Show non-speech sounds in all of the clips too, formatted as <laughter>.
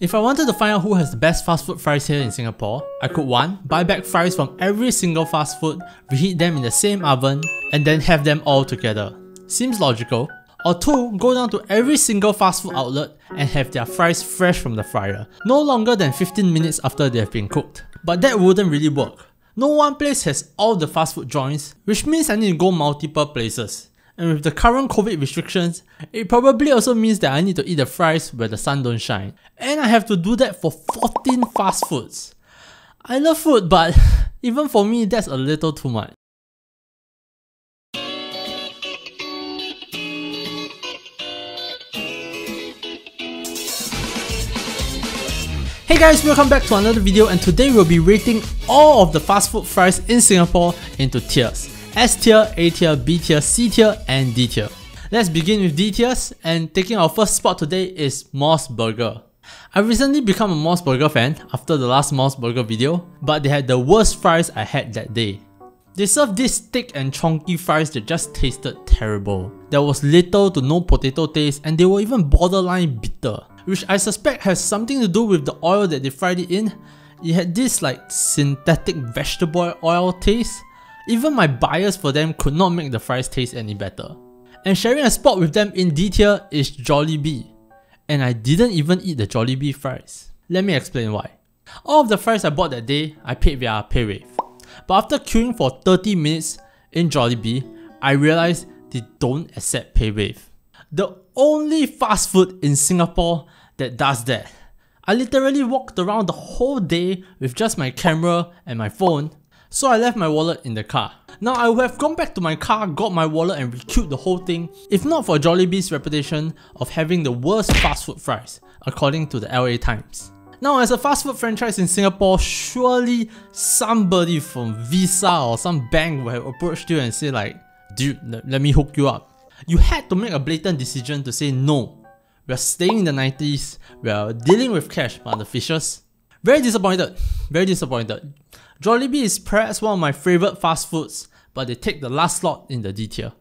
If I wanted to find out who has the best fast food fries here in Singapore, I could 1. Buy back fries from every single fast food, reheat them in the same oven, and then have them all together. Seems logical. Or 2. Go down to every single fast food outlet and have their fries fresh from the fryer, no longer than 15 minutes after they have been cooked. But that wouldn't really work. No one place has all the fast food joints, which means I need to go multiple places. And with the current COVID restrictions, it probably also means that I need to eat the fries where the sun don't shine. And I have to do that for 14 fast foods. I love food, but <laughs> even for me, that's a little too much. Hey guys, welcome back to another video and today we'll be rating all of the fast food fries in Singapore into tiers. S tier, A tier, B tier, C tier, and D tier. Let's begin with D tiers and taking our first spot today is MOS Burger. I recently become a MOS Burger fan after the last MOS Burger video, but they had the worst fries I had that day. They served these thick and chunky fries that just tasted terrible. There was little to no potato taste and they were even borderline bitter which I suspect has something to do with the oil that they fried it in. It had this like synthetic vegetable oil taste. Even my bias for them could not make the fries taste any better. And sharing a spot with them in D tier is Jollibee. And I didn't even eat the Jollibee fries. Let me explain why. All of the fries I bought that day, I paid via PayWave. But after queuing for 30 minutes in Jollibee, I realized they don't accept PayWave. The only fast food in Singapore that does that. I literally walked around the whole day with just my camera and my phone, so I left my wallet in the car. Now I would have gone back to my car, got my wallet and requeued the whole thing if not for Jollibee's reputation of having the worst fast food fries, according to the LA Times. Now as a fast food franchise in Singapore, surely somebody from Visa or some bank will have approached you and say like, dude, let me hook you up. You had to make a blatant decision to say no we are staying in the 90s, we are dealing with cash, but the fishes. Very disappointed, very disappointed. Jollibee is perhaps one of my favorite fast foods, but they take the last slot in the D tier.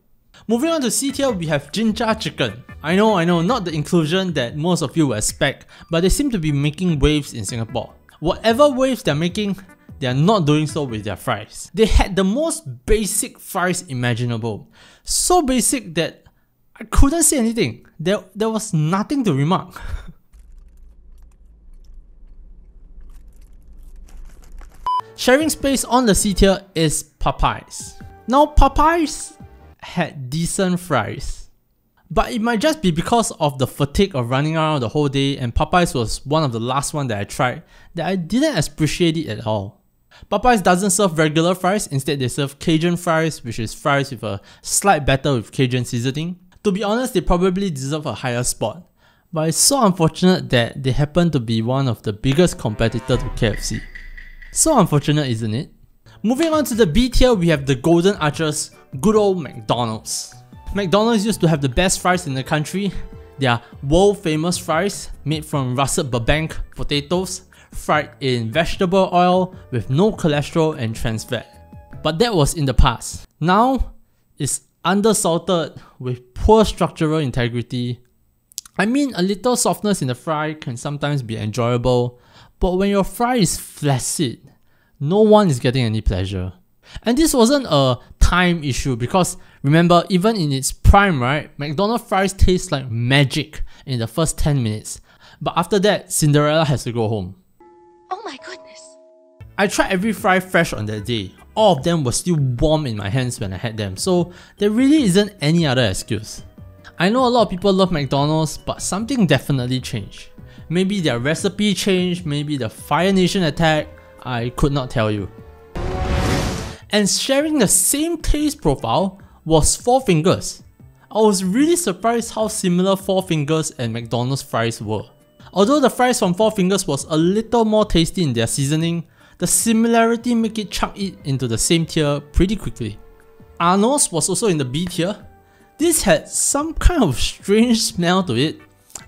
Moving on to C tier, we have Jinjja Chicken. I know, I know, not the inclusion that most of you expect, but they seem to be making waves in Singapore. Whatever waves they're making, they are not doing so with their fries. They had the most basic fries imaginable. So basic that I couldn't say anything. There, there was nothing to remark. <laughs> Sharing space on the C tier is Popeyes. Now Popeyes had decent fries. But it might just be because of the fatigue of running around the whole day and Popeyes was one of the last one that I tried that I didn't appreciate it at all. Popeyes doesn't serve regular fries, instead they serve Cajun fries which is fries with a slight batter with Cajun seasoning. To be honest, they probably deserve a higher spot. But it's so unfortunate that they happen to be one of the biggest competitors to KFC. So unfortunate, isn't it? Moving on to the B tier, we have the Golden Arches, good old McDonald's. McDonald's used to have the best fries in the country. They are world famous fries made from russet Burbank potatoes, fried in vegetable oil with no cholesterol and trans fat. But that was in the past. Now, it's undersalted with poor structural integrity. I mean, a little softness in the fry can sometimes be enjoyable, but when your fry is flaccid, no one is getting any pleasure. And this wasn't a time issue because remember, even in its prime, right, McDonald's fries taste like magic in the first 10 minutes. But after that, Cinderella has to go home. Oh my goodness. I tried every fry fresh on that day, all of them were still warm in my hands when I had them, so there really isn't any other excuse. I know a lot of people love McDonald's, but something definitely changed. Maybe their recipe changed, maybe the Fire Nation attack, I could not tell you. And sharing the same taste profile was Four Fingers. I was really surprised how similar Four Fingers and McDonald's fries were. Although the fries from Four Fingers was a little more tasty in their seasoning, the similarity make it chuck it into the same tier pretty quickly. Arnold's was also in the B tier. This had some kind of strange smell to it,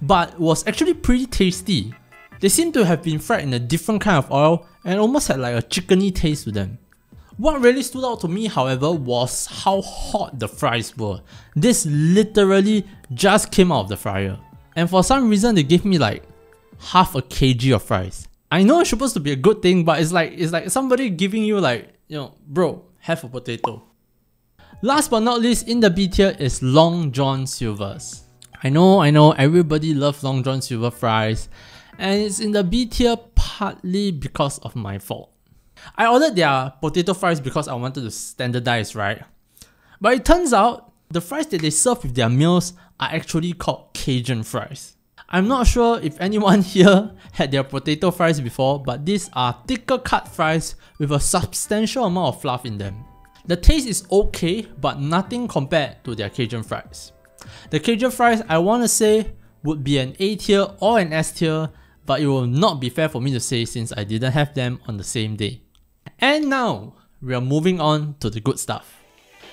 but was actually pretty tasty. They seem to have been fried in a different kind of oil and almost had like a chickeny taste to them. What really stood out to me however was how hot the fries were. This literally just came out of the fryer. And for some reason they gave me like half a kg of fries. I know it's supposed to be a good thing, but it's like it's like somebody giving you like, you know, bro, have a potato. Last but not least in the B tier is Long John Silver's. I know, I know, everybody loves Long John Silver fries, and it's in the B tier partly because of my fault. I ordered their potato fries because I wanted to standardize, right? But it turns out the fries that they serve with their meals are actually called Cajun fries. I'm not sure if anyone <laughs> here had their potato fries before, but these are thicker cut fries with a substantial amount of fluff in them. The taste is okay, but nothing compared to their Cajun fries. The Cajun fries I want to say would be an A tier or an S tier, but it will not be fair for me to say since I didn't have them on the same day. And now, we are moving on to the good stuff.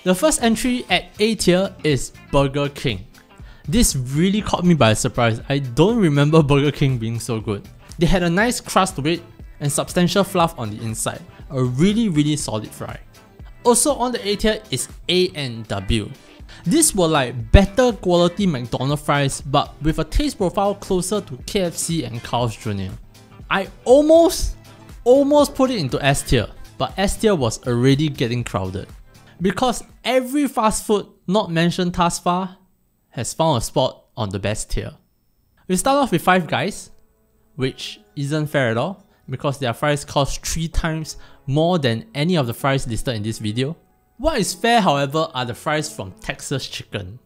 The first entry at A tier is Burger King. This really caught me by surprise, I don't remember Burger King being so good. They had a nice crust to it and substantial fluff on the inside, a really really solid fry. Also on the A tier is A&W. These were like better quality McDonald's fries but with a taste profile closer to KFC and Carl's Jr. I almost, almost put it into S tier, but S tier was already getting crowded. Because every fast food not mentioned thus far has found a spot on the best tier. We start off with Five Guys, which isn't fair at all because their fries cost 3 times more than any of the fries listed in this video. What is fair however are the fries from Texas Chicken.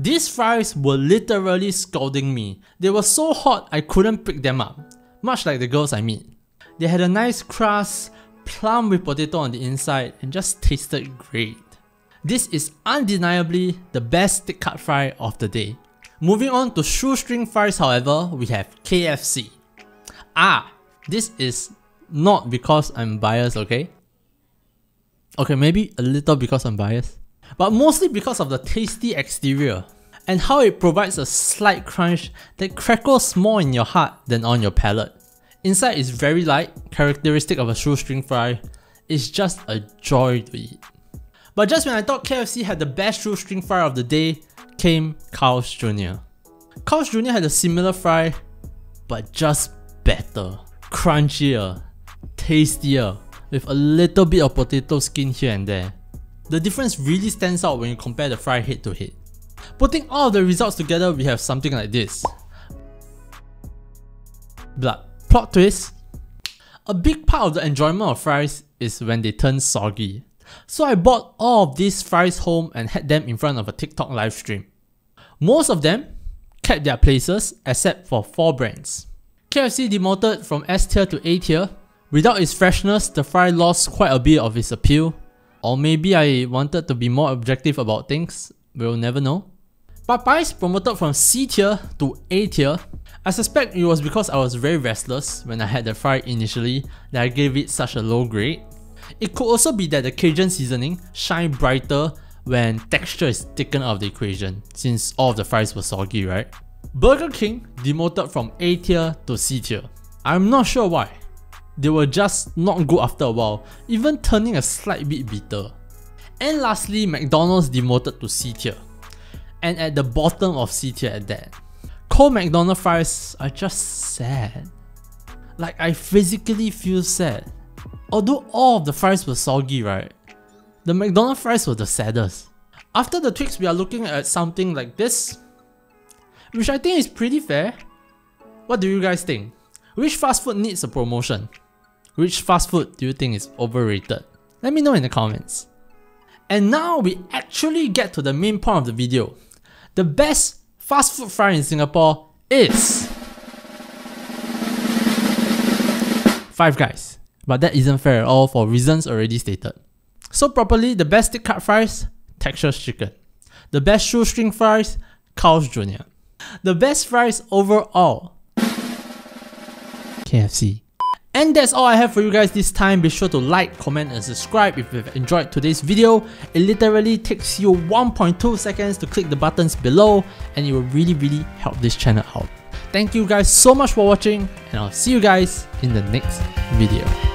These fries were literally scalding me. They were so hot I couldn't pick them up, much like the girls I meet. They had a nice crust, plum with potato on the inside and just tasted great. This is undeniably the best thick cut fry of the day. Moving on to shoestring fries however, we have KFC. Ah, this is not because I'm biased, okay? Okay, maybe a little because I'm biased. But mostly because of the tasty exterior and how it provides a slight crunch that crackles more in your heart than on your palate. Inside is very light, characteristic of a shoestring fry. It's just a joy to eat. But just when I thought KFC had the best shoestring fry of the day, came Carl's Jr. Carl's Jr. had a similar fry, but just better, crunchier, tastier, with a little bit of potato skin here and there. The difference really stands out when you compare the fry head to head. Putting all the results together, we have something like this. But plot twist, a big part of the enjoyment of fries is when they turn soggy. So I bought all of these fries home and had them in front of a TikTok live stream. Most of them kept their places except for 4 brands. KFC demoted from S tier to A tier. Without its freshness, the fry lost quite a bit of its appeal. Or maybe I wanted to be more objective about things, we'll never know. Popeyes promoted from C tier to A tier. I suspect it was because I was very restless when I had the fry initially that I gave it such a low grade. It could also be that the Cajun seasoning shine brighter when texture is taken out of the equation since all of the fries were soggy, right? Burger King demoted from A tier to C tier. I'm not sure why. They were just not good after a while, even turning a slight bit bitter. And lastly, McDonald's demoted to C tier. And at the bottom of C tier at that. Cold McDonald's fries are just sad. Like I physically feel sad. Although all of the fries were soggy, right? The McDonald's fries were the saddest. After the tweaks, we are looking at something like this, which I think is pretty fair. What do you guys think? Which fast food needs a promotion? Which fast food do you think is overrated? Let me know in the comments. And now we actually get to the main point of the video. The best fast food fry in Singapore is Five Guys. But that isn't fair at all for reasons already stated. So properly, the best thick cut fries, Texas Chicken. The best shoestring fries, Carl's Jr. The best fries overall, KFC. And that's all I have for you guys this time. Be sure to like, comment and subscribe if you've enjoyed today's video. It literally takes you 1.2 seconds to click the buttons below and it will really really help this channel out. Thank you guys so much for watching and I'll see you guys in the next video.